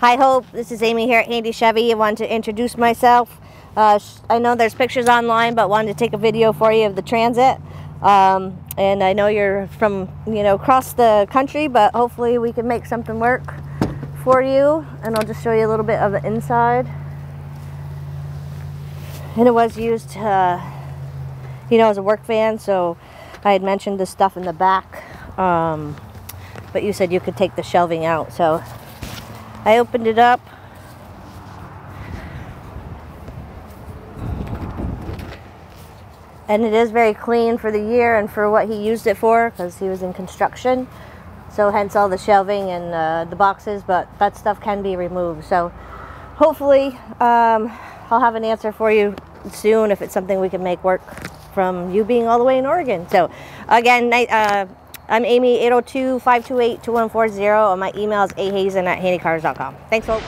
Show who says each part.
Speaker 1: Hi Hope, this is Aimee here at Handy Chevy. I wanted to introduce myself. Uh, I know there's pictures online, but wanted to take a video for you of the Transit. Um, and I know you're from, you know, across the country, but hopefully we can make something work for you. And I'll just show you a little bit of the inside. And it was used, uh, you know, as a work van, so I had mentioned the stuff in the back. Um, but you said you could take the shelving out, so I opened it up. And it is very clean for the year and for what he used it for because he was in construction. So hence all the shelving and uh, the boxes, but that stuff can be removed. So hopefully um, I'll have an answer for you soon if it's something we can make work from you being all the way in Oregon. So again, uh, I'm Aimee, 802-528-2140, and my email is ahazen at handycars.com. Thanks, folks.